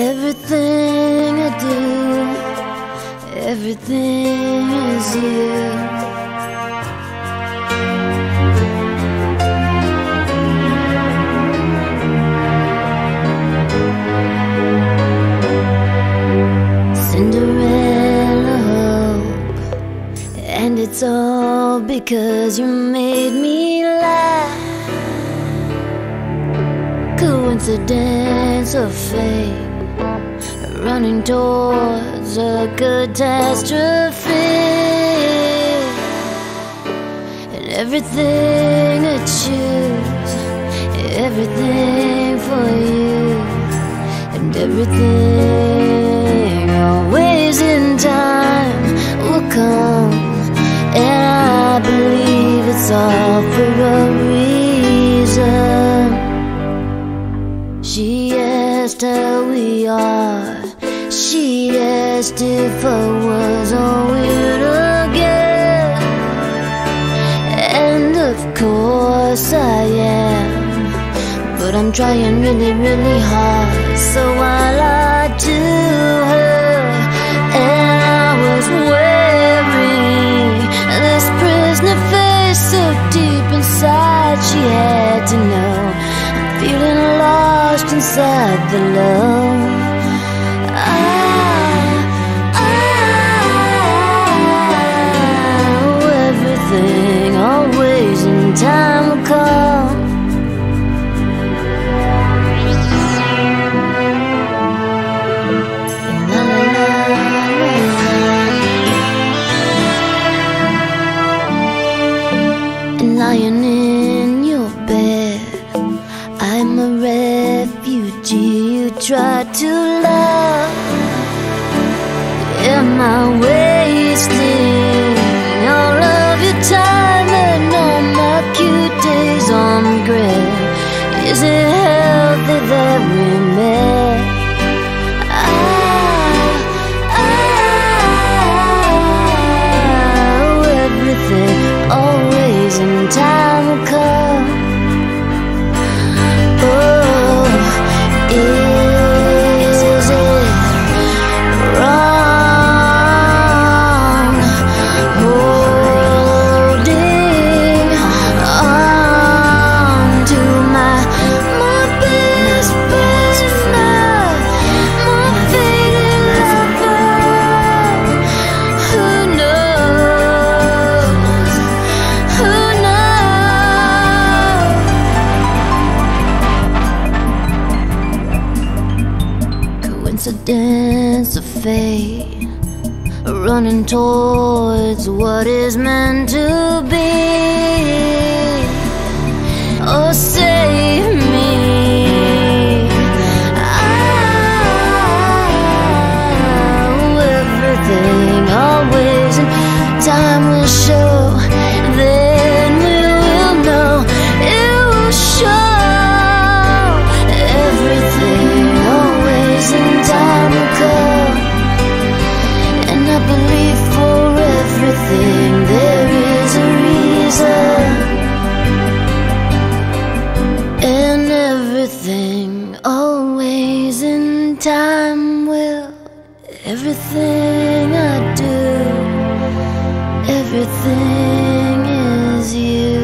Everything I do, everything is you. Cinderella hope, and it's all because you made me laugh. Coincidence of fate running towards a catastrophe. And everything I choose, everything for you, and everything we are. She asked if I was all weird again. And of course I am. But I'm trying really, really hard. So I lied to her. Lost inside the love. Refugee you tried to love. Am I wasting Coincidence of fate running towards what is meant to be. Oh, save me. Oh, everything always in time will show. Time will. Everything I do, everything is you.